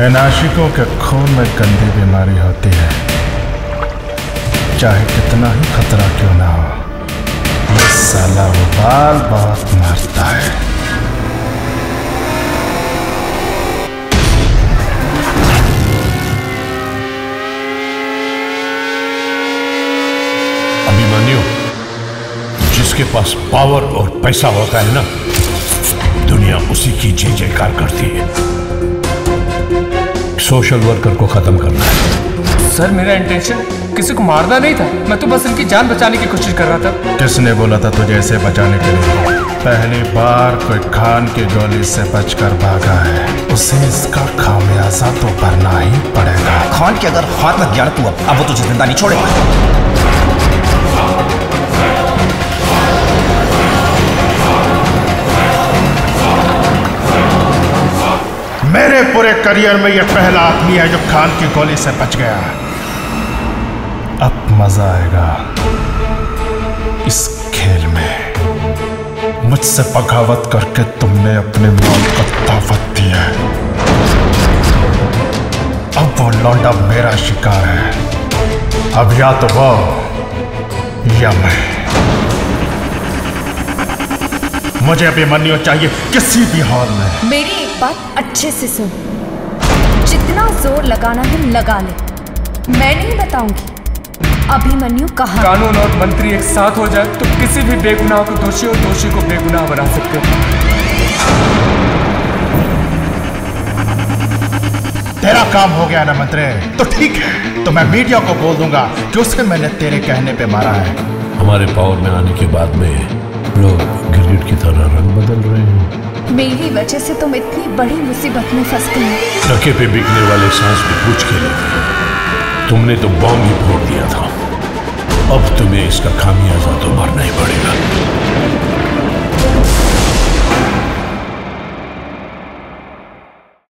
इन आशिकों के खून में गंदी बीमारी होती है। चाहे कितना ही खतरा क्यों ना हो, ये साला उबाल बहुत मारता है। जिसके पास पावर और पैसा होता है ना दुनिया उसी की जय जयकार करती है। सोशल वर्कर को खत्म करना है। सर मेरा इंटेंशन किसी को मारना नहीं था। मैं तो बस इनकी जान बचाने की कोशिश कर रहा था। किसने बोला था तुझे ऐसे बचाने के लिए? पहली बार कोई खान की गोली से बचकर भागा है। उसे इसका खामियाजा तो भरना ही पड़ेगा। खान के अगर हाथ लग गया तू अब अब वो तुझे ज़िंदा नहीं छोड़ेगा। मेरे पूरे करियर में यह पहला आदमी है जो खान की गोली से बच गया अब मज़ा आएगा इस खेल में। मुझसे बगावत करके तुमने अपने मौत को दावत दी है। अब वो लौंडा मेरा शिकार है। अब या तो वो या मैं। मुझे अभिमन्यु चाहिए किसी भी हाल में। मेरी एक बात अच्छे से सुन। जितना ज़ोर लगाना है लगा ले। मैं नहीं बताऊँगी। अभिमन्यु कहाँ? कानून और मंत्री एक साथ हो जाए तो किसी भी बेगुनाह को दोषी और दोषी को बेगुनाह बना सकते हो। तेरा काम हो गया ना मंत्री? तो ठीक है तो मैं मीडिया को बोल दूँगा कि उसे मैंने तेरे कहने पे मारा है। हमारे पावर में आने के बाद में लोग गिरगिट की तरह रंग बदल रहे हैं। मेरी वजह से तुम इतनी बड़ी मुसीबत में फंस गए धक्के पे बिकने वाले सांस को पूछ के लेते तुमने तो बॉम्ब ही फोड़ दिया था। अब तुम्हें इसका खामियाजा